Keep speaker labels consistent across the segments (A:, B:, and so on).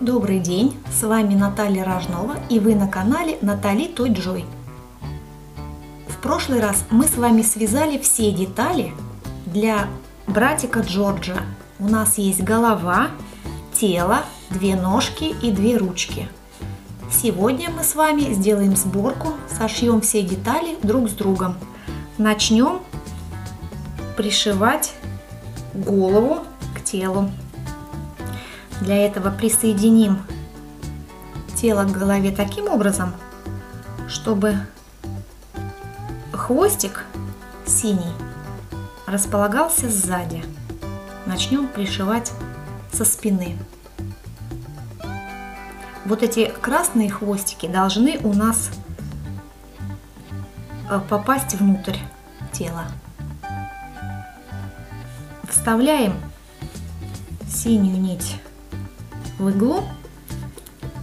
A: Добрый день, с вами Наталья Рожнова и вы на канале Натали Той Джой. В прошлый раз мы с вами связали все детали для братика Джорджа. У нас есть голова, тело, две ножки и две ручки. Сегодня мы с вами сделаем сборку, сошьем все детали друг с другом. Начнем пришивать голову к телу. Для этого присоединим тело к голове таким образом, чтобы хвостик синий располагался сзади. Начнем пришивать со спины. Вот эти красные хвостики должны у нас э, попасть внутрь тела. Вставляем синюю нить в иглу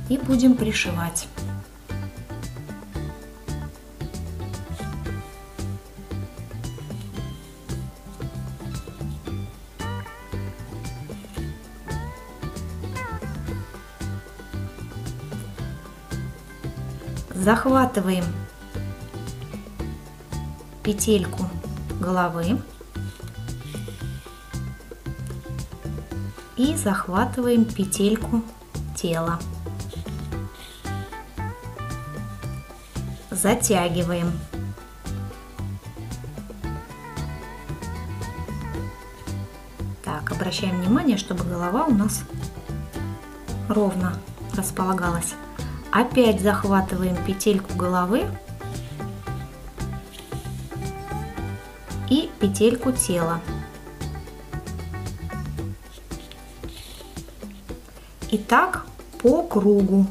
A: и будем пришивать. Захватываем петельку головы и захватываем петельку тела. Затягиваем. Так, обращаем внимание, чтобы голова у нас ровно располагалась. Опять захватываем петельку головы и петельку тела. И так по кругу.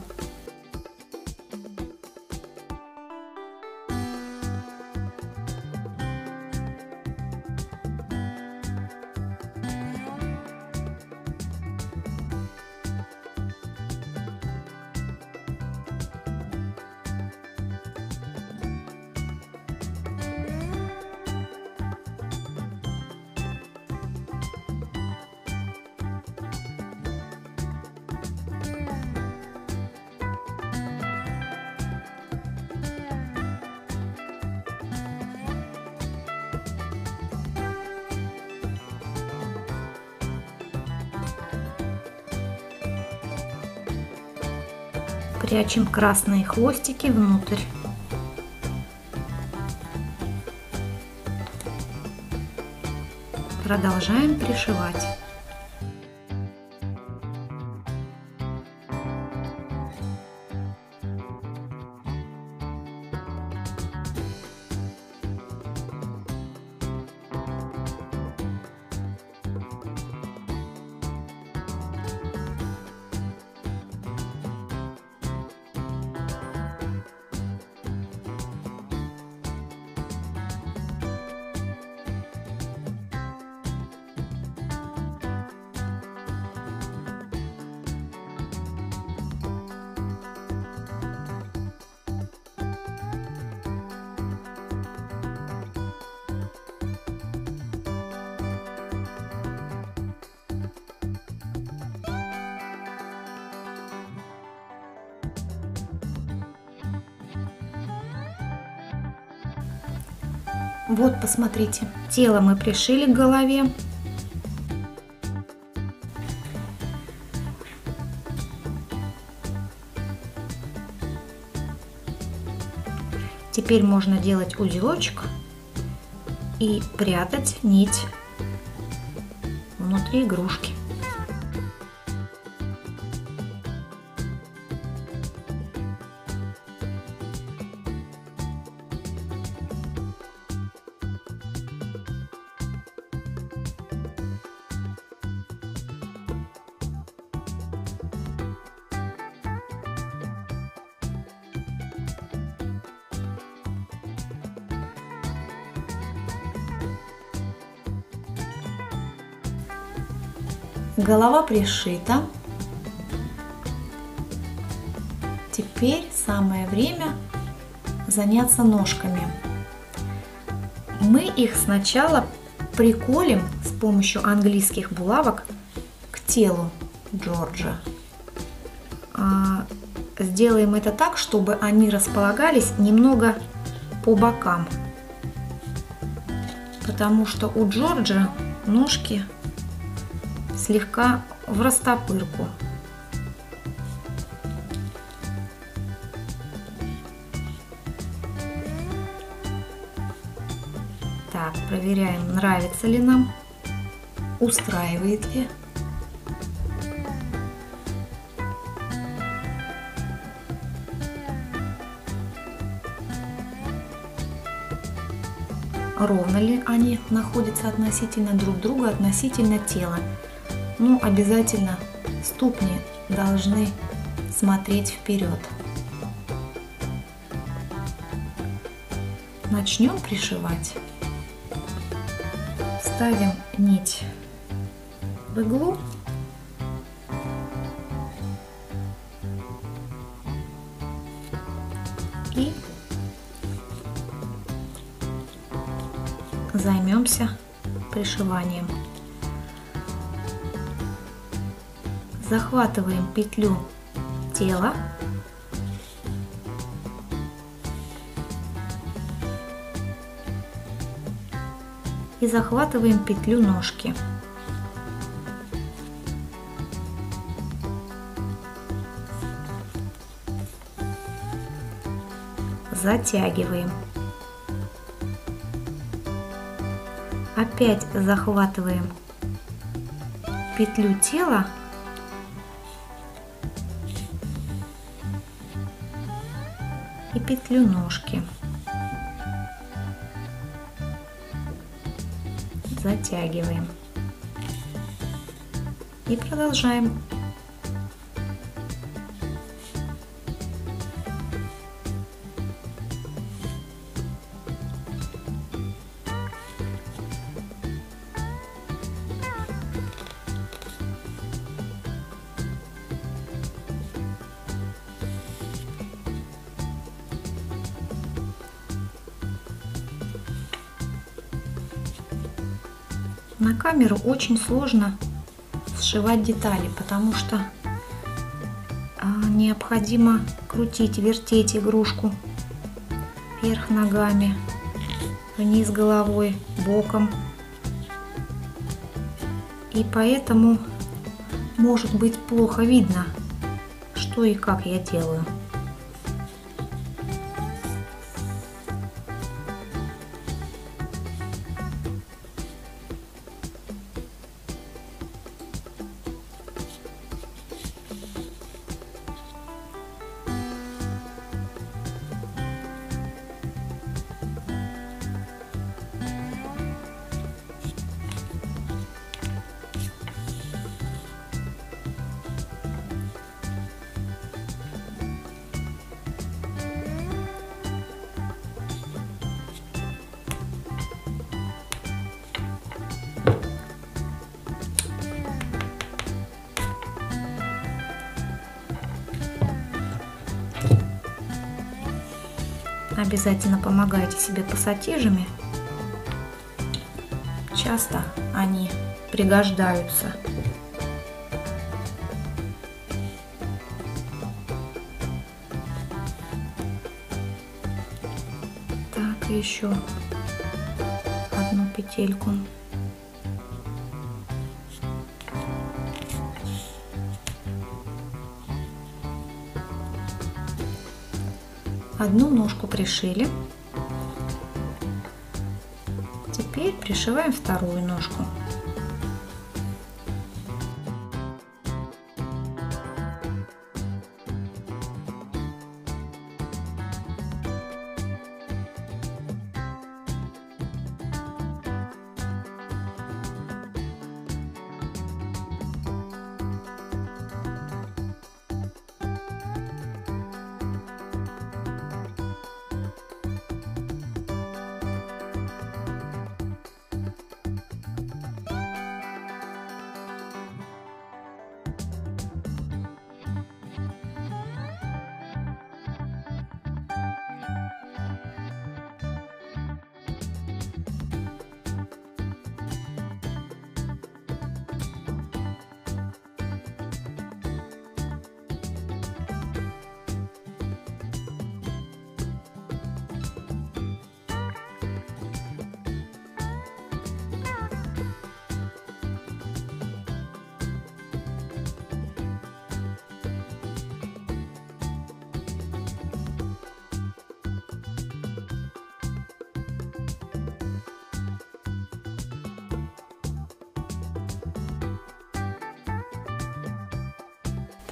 A: Прячем красные хвостики внутрь. Продолжаем пришивать. Вот, посмотрите, тело мы пришили к голове. Теперь можно делать узелочек и прятать нить внутри игрушки. Голова пришита. Теперь самое время заняться ножками. Мы их сначала приколем с помощью английских булавок к телу Джорджа. а, сделаем это так, чтобы они располагались немного по бокам. Потому что у Джорджа ножки слегка в растопырку. Так, проверяем, нравится ли нам, устраивает ли. ровно ли они находятся относительно друг друга, относительно тела. Но обязательно ступни должны смотреть вперед. Начнем пришивать. Ставим нить в иглу. И займемся пришиванием. Захватываем петлю тела. И захватываем петлю ножки. Затягиваем. опять захватываем петлю тела петлю ножки. Затягиваем. И продолжаем камеру очень сложно сшивать детали, потому что а, необходимо крутить, вертеть игрушку вверх ногами, вниз головой, боком. И поэтому может быть плохо видно, что и как я делаю. Обязательно помогайте себе пассатижами. Часто они пригождаются. Так, еще одну петельку Одну ножку пришили. Теперь пришиваем вторую ножку.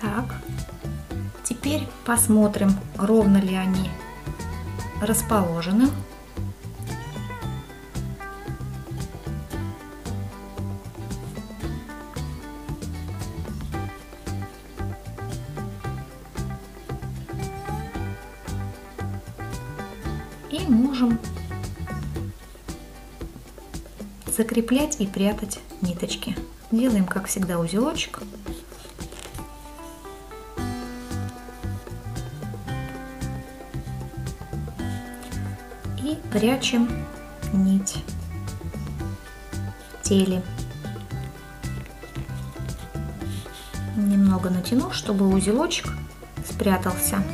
A: Так. Теперь посмотрим, ровно ли они расположены. И можем закреплять и прятать ниточки. Делаем, как всегда, узелочек. Прячем нить в теле. Немного натяну, чтобы узелочек спрятался.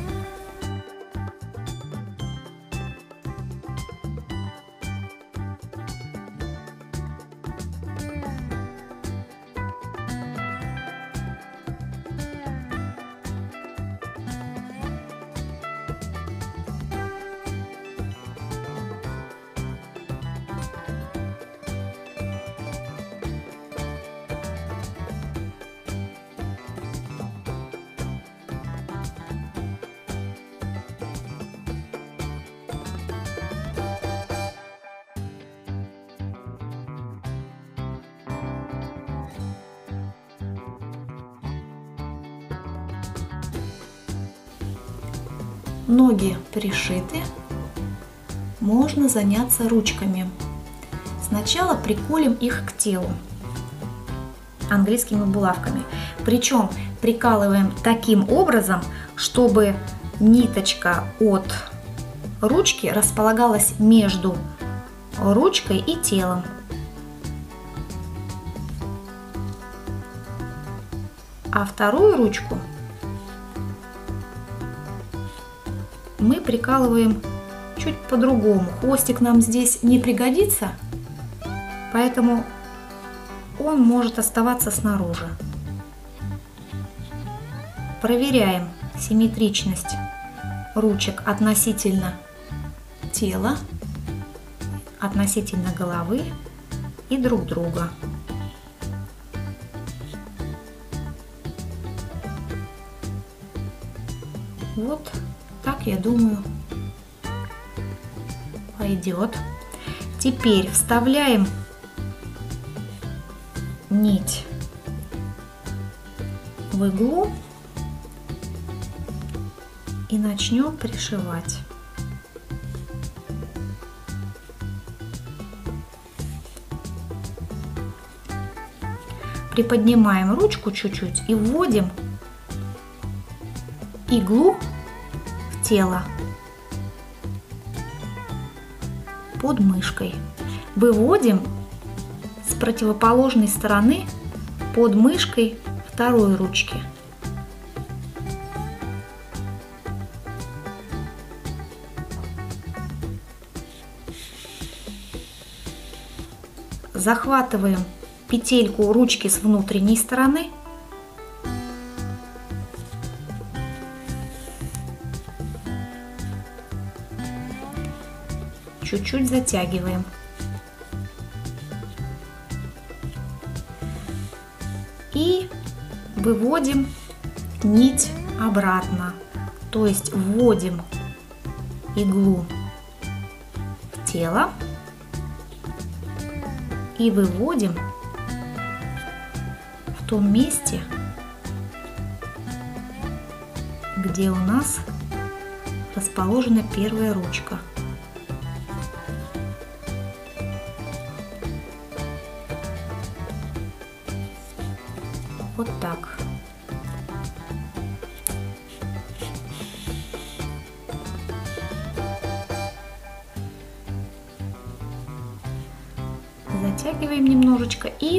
A: Ноги пришиты, можно заняться ручками. Сначала приколем их к телу английскими булавками. Причем прикалываем таким образом, чтобы ниточка от ручки располагалась между ручкой и телом. А вторую ручку мы прикалываем чуть по-другому. Хвостик нам здесь не пригодится, поэтому он может оставаться снаружи. Проверяем симметричность ручек относительно тела, относительно головы и друг друга. Вот так, я думаю, пойдет. Теперь вставляем нить в иглу и начнем пришивать. Приподнимаем ручку чуть-чуть и вводим иглу в тело под мышкой. Выводим с противоположной стороны под мышкой второй ручки. Захватываем петельку ручки с внутренней стороны. Чуть-чуть затягиваем. И выводим нить обратно. То есть вводим иглу в тело и выводим в том месте, где у нас расположена первая ручка.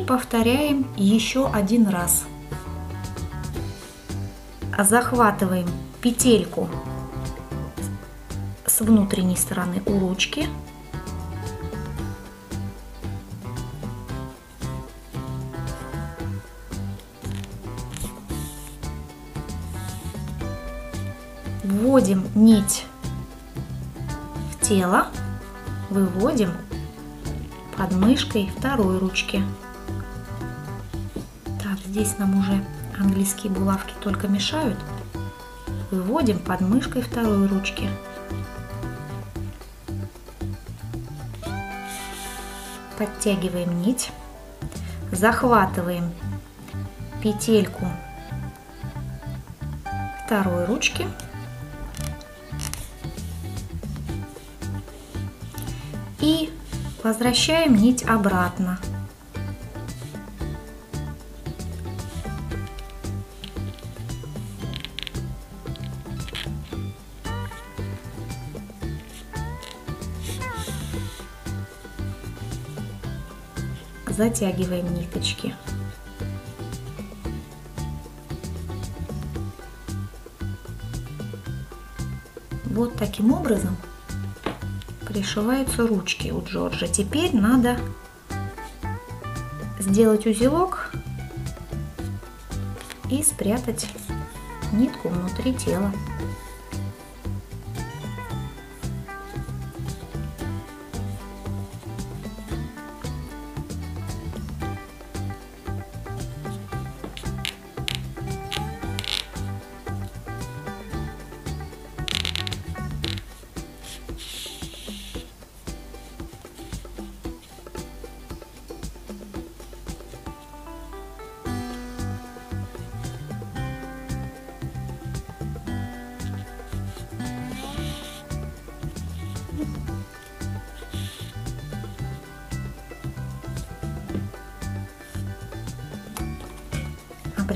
A: Повторяем еще один раз. Захватываем петельку с внутренней стороны у ручки. Вводим нить в тело, выводим под мышкой второй ручки. Здесь нам уже английские булавки только мешают, выводим под мышкой второй ручки. Подтягиваем нить, захватываем петельку второй ручки и возвращаем нить обратно. Затягиваем ниточки. Вот таким образом пришиваются ручки у Джорджа. Теперь надо сделать узелок и спрятать нитку внутри тела.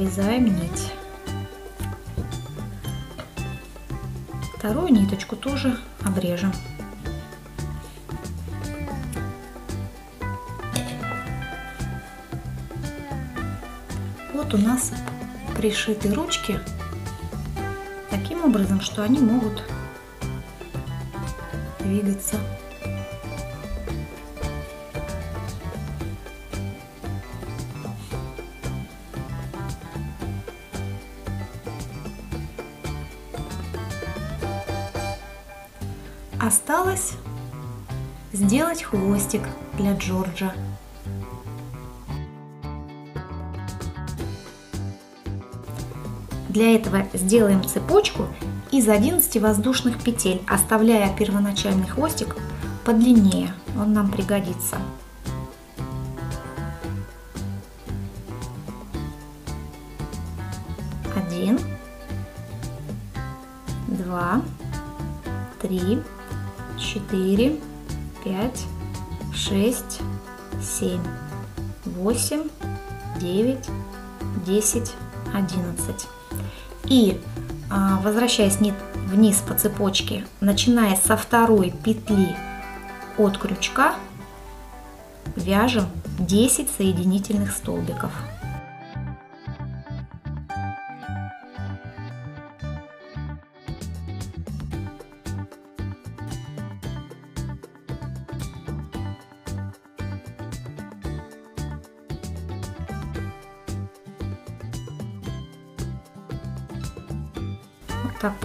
A: Обрезаем нить. Вторую ниточку тоже обрежем. Вот у нас пришиты ручки таким образом, что они могут двигаться. Осталось сделать хвостик для Джорджа. Для этого сделаем цепочку из 11 воздушных петель, оставляя первоначальный хвостик подлиннее, он нам пригодится. Четыре, пять, шесть, семь, восемь, девять, десять, одиннадцать. И а, возвращаясь вниз по цепочке, начиная со второй петли от крючка, вяжем 10 соединительных столбиков.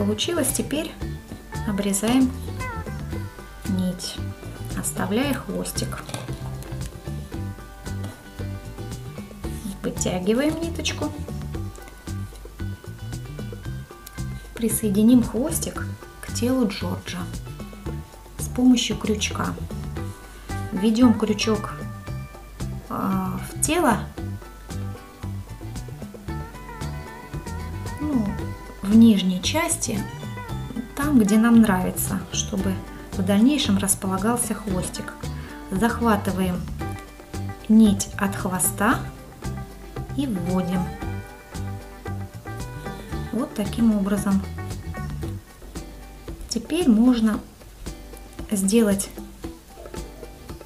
A: Получилось. Теперь обрезаем нить, оставляя хвостик. Вытягиваем ниточку. Присоединим хвостик к телу Джорджа с помощью крючка. Введем крючок а, в тело нижней части, там, где нам нравится, чтобы в дальнейшем располагался хвостик. Захватываем нить от хвоста и вводим. Вот таким образом. Теперь можно сделать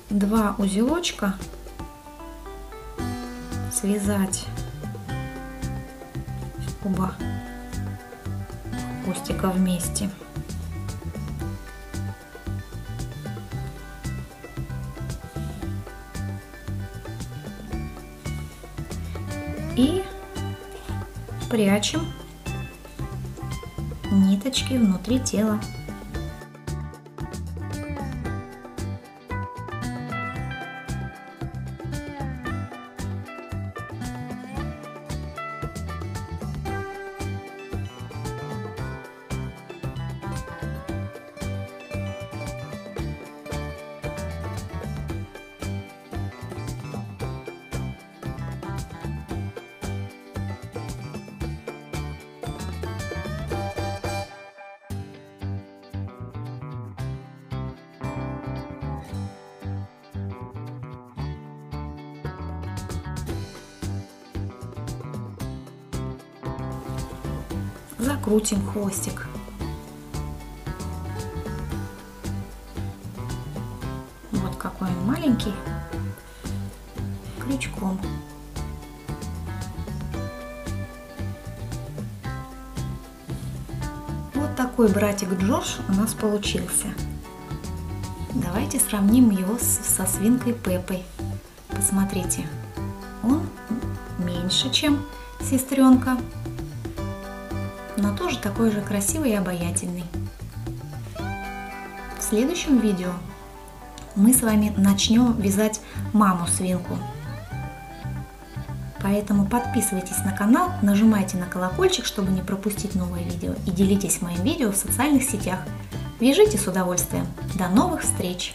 A: два узелочка, связать оба хвостика вместе. И прячем ниточки внутри тела. Закрутим хвостик. Вот какой он маленький, крючком. Вот такой братик Джош у нас получился. Давайте сравним его со свинкой Пеппой. Посмотрите, он меньше, чем сестренка, тоже такой же красивый и обаятельный. В следующем видео мы с вами начнем вязать маму свинку. Поэтому подписывайтесь на канал, нажимайте на колокольчик, чтобы не пропустить новые видео и делитесь моим видео в социальных сетях. Вяжите с удовольствием. До новых встреч!